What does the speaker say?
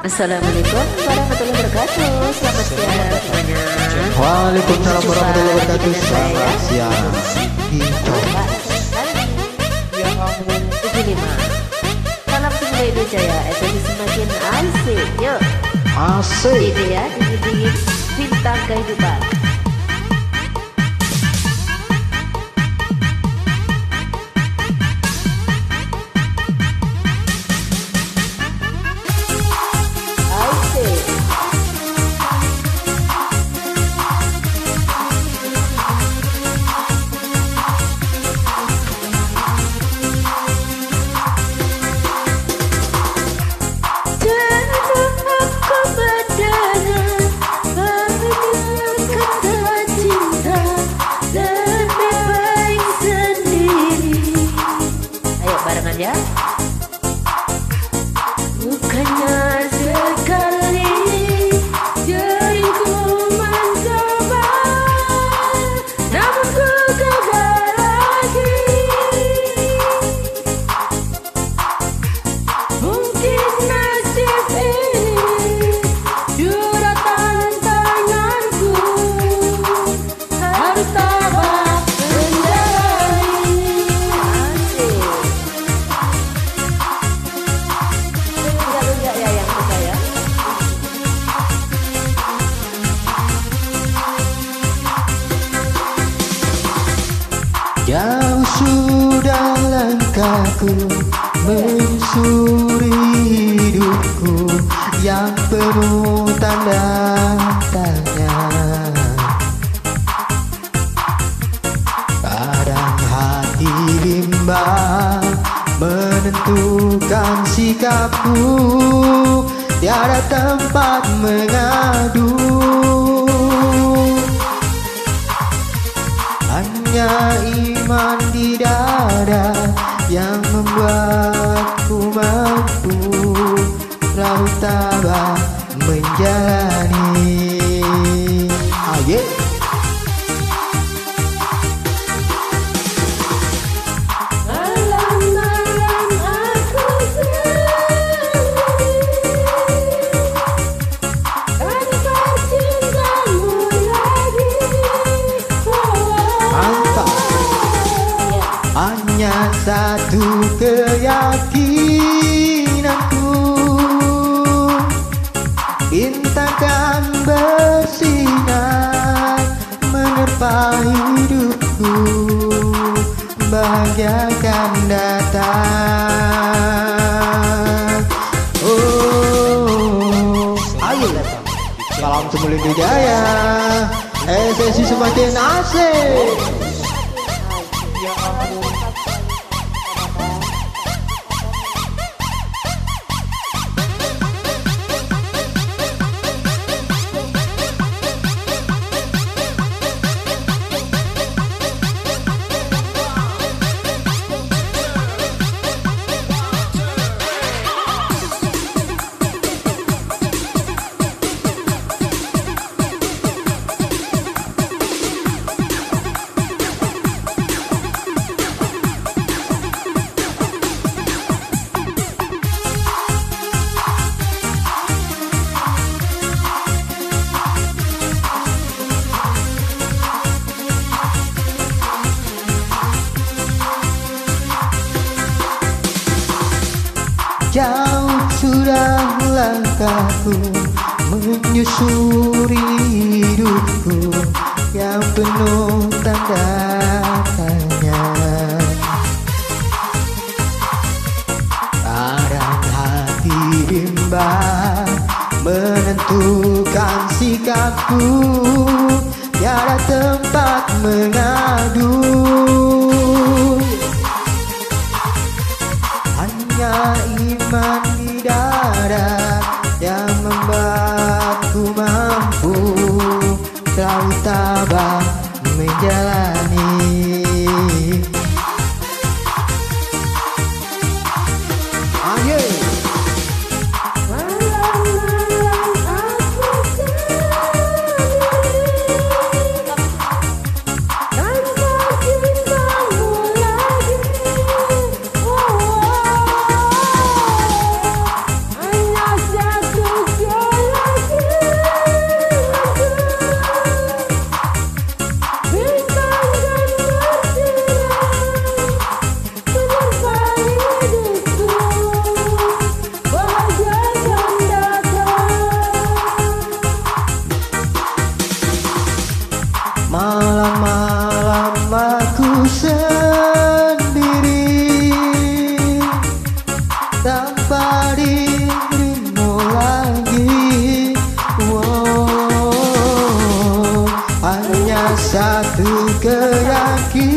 Assalamualaikum warahmatullahi wabarakatuh. Selamat siang semuanya. Waalaikumsalam warahmatullahi wabarakatuh. Selamat siang. Kita lima. Salam semula Ibu Jaya. Edisi semakin asik. Yuk. asik. Ini ya, dingin-dingin bintang kehidupan. Ayo langkahku Menyusuri hidupku Yang penuh tanda tanya? Kadang hati bimbang Menentukan sikapku. Tiada tempat mengadu. Hanya iman di dada yang membuatku mampu Rahu tabah menjalani. Malam-malam akan datang. Oh. Ayo. Salam semula budaya Esensi semakin asik Jauh sudah langkahku Menyusuri hidupku Yang penuh tanda tanya. Kadang hati bimbang Menentukan sikapku. Tiada tempat mengadu. Hanya iman di dada yang membuatku mampu selalu tabah menjalani. Malam-malam aku sendiri Tanpa dirimu lagi wow. Hanya satu keyakinan